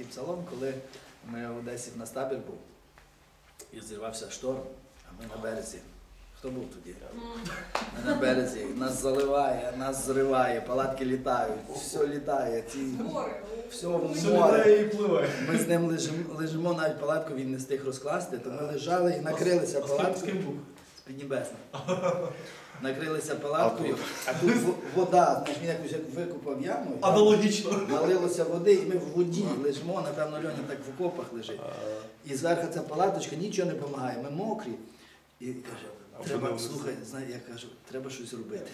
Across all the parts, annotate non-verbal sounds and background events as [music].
такий псалом, коли ми в Одесі на табір був і зірвався шторм, а ми на березі. Хто був тоді? Ми на березі, нас заливає, нас зриває, палатки літають, все літає, ці, все в море. Ми з ним лежимо, лежимо навіть палатку, він не встиг розкласти, то ми лежали і накрилися палаткою. Піднебесна. [laughs] Накрилися палаткою, а тут вода, знаєш, він якось як викопав яму, Аналогічно. налилося води, і ми в воді лежимо, напевно, Льоня так в окопах лежить. І зверху ця палаточка нічого не допомагає, ми мокрі. І каже, треба, слухай, знає, я кажу, треба щось робити.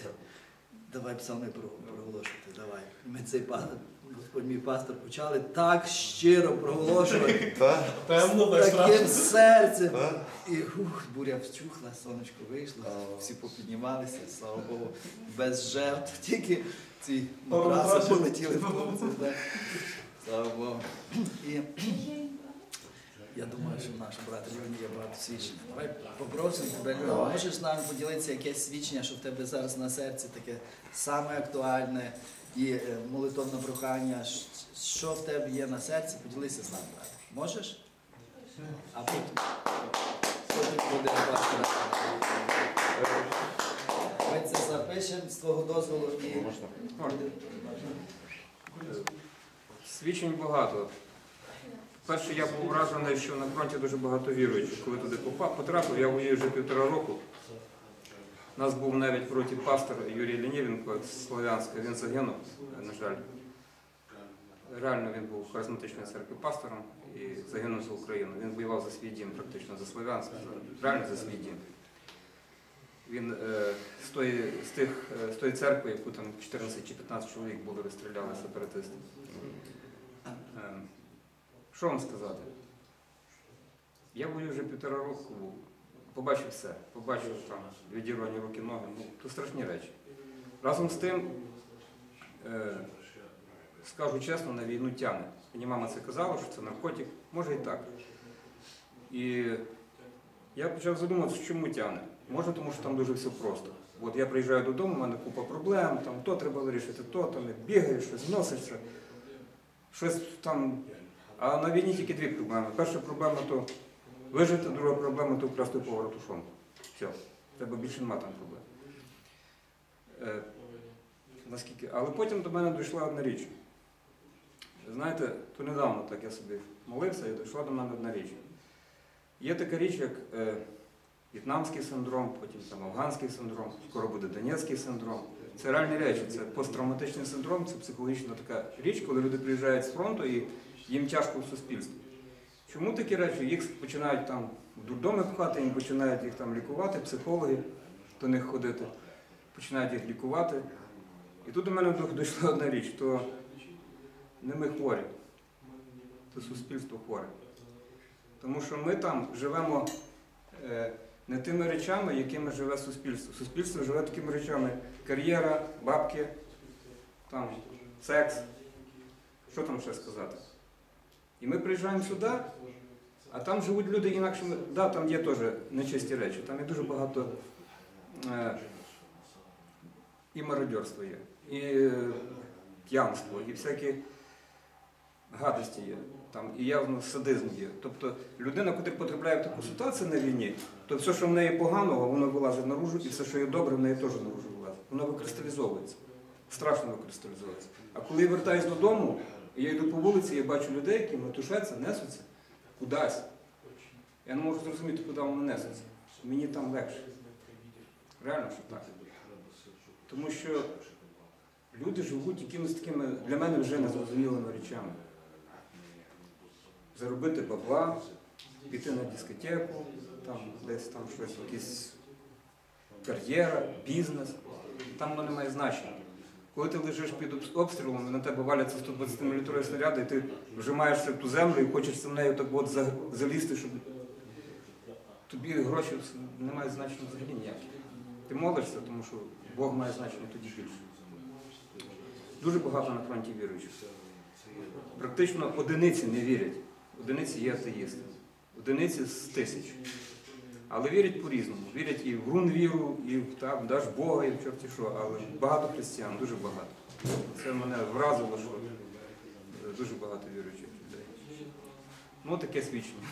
Давай псалми проголошувати, давай. Ми цей пастор, Господь мій пастор почали так щиро проголошувати. [laughs] З таким серцем. І ух, буря вчухла, сонечко вийшло, всі попіднімалися, слава Богу, без жертв, тільки ці Пару матраси полетіли в хлопців. [laughs] да. Слава Богу. І я думаю, що в нашому брата Льоні свідчень. Давай попросимо тебе, можеш з нами поділитися якесь свідчення, що в тебе зараз на серці таке саме актуальне і е, молитовне прохання. Що в тебе є на серці, поділися з нами, брате. Можеш? А потім, буде. Ми це запишемо з твого дозволу і Можна? Свідчень багато. Перше, я був вражений, що на фронті дуже багато віруючих. Коли туди потрапив, я воюю вже півтора року. У нас був навіть в роті пастор Юрій Лінєвенко з Слов'янська. Він загинув, на жаль. Реально він був в харизматичній церкві пастором і загинув за Україну. Він воював за свій дім, практично за Слов'янськ, реально за свій дім. Він е, з, тої, з, тих, е, з тої церкви, яку там 14 чи 15 чоловік були розстріляли сепаратисти. Що вам сказати? Я воюю вже півтора року, побачив все. Побачив там відірвані руки, ноги. Ну, то страшні речі. Разом з тим, е, скажу чесно, на війну тягне. Мені мама це казала, що це наркотик, може і так. І я почав задумуватися, чому тягне. Може, тому що там дуже все просто. От я приїжджаю додому, у мене купа проблем, там то треба вирішити, то там бігаєш, щось носишся, щось там. А на війні тільки дві проблеми. Перша проблема то вижити, друга проблема то вкрасти повара тушонку. Все. Тебе більше нема там проблем. Е, наскільки... Але потім до мене дійшла одна річ. Знаєте, то недавно так я собі молився і дійшла до мене одна річ. Є така річ, як е, в'єтнамський синдром, потім там афганський синдром, скоро буде Донецький синдром. Це реальні речі, це посттравматичний синдром, це психологічна така річ, коли люди приїжджають з фронту і їм тяжко в суспільстві. Чому такі речі? Їх починають там в дурдоми пхати, їм починають їх там лікувати, психологи до них ходити, починають їх лікувати. І тут до мене дійшла одна річ, то не ми хворі, то суспільство хворе. Тому що ми там живемо е, не тими речами, якими живе суспільство. Суспільство живе такими речами: кар'єра, бабки, там, секс. Що там ще сказати? І ми приїжджаємо сюди, а там живуть люди інакшими. Да, там є теж нечисті речі, там є дуже багато е, і мародьорство є, і е, п'янство, і всякі гадості є, там і явно садизм є. Тобто людина, коли потрапляє в таку ситуацію на війні, то все, що в неї поганого, воно вилазить наружу, і все, що є добре, в неї теж наружу вилазить. Воно викристалізовується. Страшно викристалізовується. А коли я вертаюсь додому, я йду по вулиці, я бачу людей, які метушаться, несуться кудись. Я не можу зрозуміти, куди вони несуться. Мені там легше. Реально, що так. Тому що люди живуть якимись такими для мене вже незрозумілими речами. Заробити бабла, піти на дискотеку, там десь там щось, якісь кар'єра, бізнес. Там воно не має значення. Коли ти лежиш під обстрілом, і на тебе валяться 120 мм снаряди, і ти вжимаєшся в ту землю і хочеш в нею так от залізти, щоб тобі гроші не мають значення взагалі ніяких. Ти молишся, тому що Бог має значення тоді більше. Дуже багато на фронті віруючих. Практично одиниці не вірять. Одиниці є атеїсти. Одиниці з тисяч. Але вірять по-різному. Вірять і в грун і в там, даж Бога, і в чорті що. Але багато християн, дуже багато. Це мене вразило, що дуже багато віруючих людей. Ну, таке свідчення.